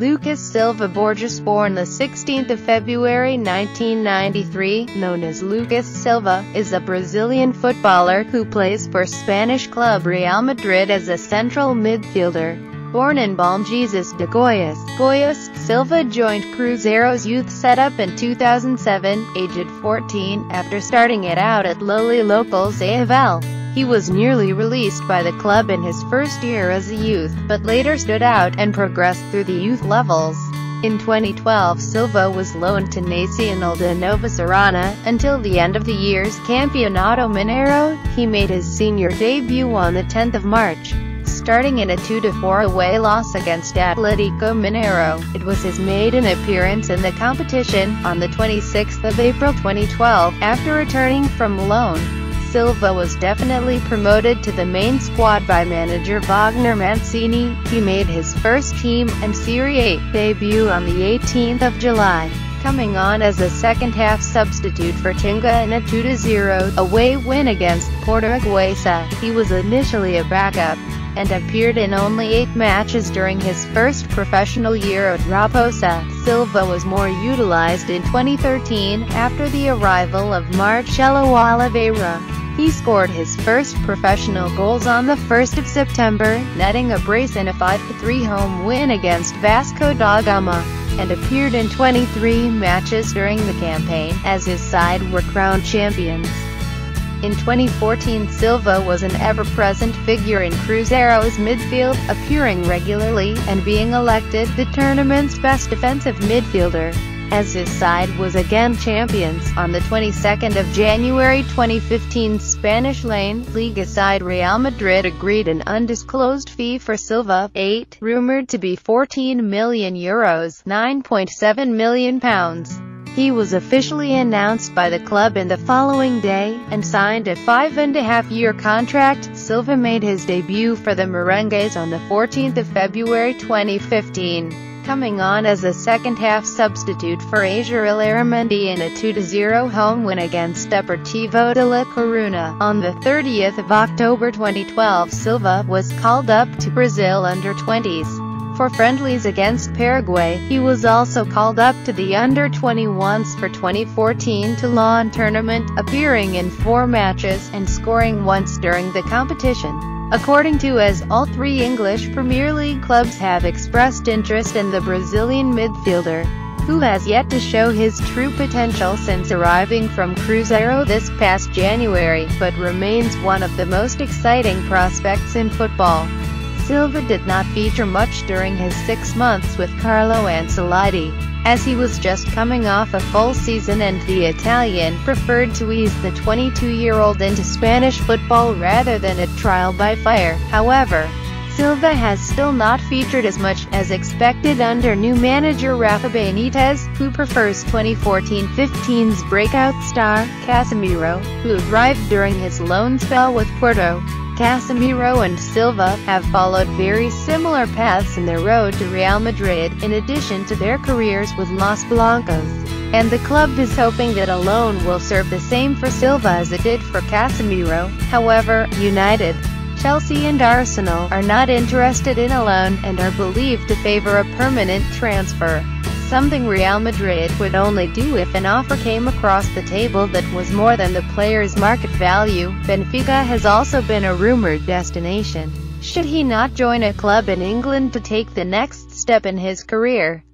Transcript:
Lucas Silva Borges born the 16th of February 1993, known as Lucas Silva, is a Brazilian footballer who plays for Spanish club Real Madrid as a central midfielder. Born in Bom Jesus de Goiás, Goiás, Silva joined Cruzeiro's youth setup in 2007, aged 14, after starting it out at lowly locals AFL. He was nearly released by the club in his first year as a youth, but later stood out and progressed through the youth levels. In 2012 Silva was loaned to Nacional de Nova Serrana, until the end of the year's Campeonato Mineiro, he made his senior debut on the 10th of March. Starting in a 2-4 away loss against Atletico Mineiro, it was his maiden appearance in the competition, on the 26th of April 2012, after returning from loan. Silva was definitely promoted to the main squad by manager Wagner Mancini. He made his first team and Serie A debut on the 18th of July, coming on as a second-half substitute for Tinga in a 2-0 away win against Portuguesa. He was initially a backup and appeared in only eight matches during his first professional year at Raposa. Silva was more utilized in 2013, after the arrival of Marcelo Oliveira. He scored his first professional goals on the 1st of September, netting a brace in a 5-3 home win against Vasco da Gama, and appeared in 23 matches during the campaign, as his side were crowned champions. In 2014 Silva was an ever-present figure in Cruzeiro's midfield, appearing regularly, and being elected the tournament's best defensive midfielder as his side was again champions. On the 22nd of January 2015 Spanish La Liga side Real Madrid agreed an undisclosed fee for Silva, 8, rumored to be 14 million euros, 9.7 million pounds. He was officially announced by the club in the following day, and signed a five-and-a-half-year contract. Silva made his debut for the Merengues on the 14th of February 2015 coming on as a second-half substitute for Asier Illarramendi in a 2-0 home win against Deportivo de La Coruna. On the 30th of October 2012 Silva was called up to Brazil under-20s. For friendlies against Paraguay, he was also called up to the under-21s for 2014 Toulon tournament, appearing in four matches, and scoring once during the competition. According to AS, all three English Premier League clubs have expressed interest in the Brazilian midfielder, who has yet to show his true potential since arriving from Cruzeiro this past January, but remains one of the most exciting prospects in football. Silva did not feature much during his six months with Carlo Ancelotti, as he was just coming off a full season and the Italian preferred to ease the 22-year-old into Spanish football rather than a trial by fire. However, Silva has still not featured as much as expected under new manager Rafa Benitez, who prefers 2014-15's breakout star, Casemiro, who arrived during his loan spell with Porto. Casemiro and Silva have followed very similar paths in their road to Real Madrid, in addition to their careers with Los Blancos. And the club is hoping that a loan will serve the same for Silva as it did for Casemiro. However, United, Chelsea and Arsenal are not interested in a loan, and are believed to favor a permanent transfer something Real Madrid would only do if an offer came across the table that was more than the player's market value. Benfica has also been a rumored destination. Should he not join a club in England to take the next step in his career?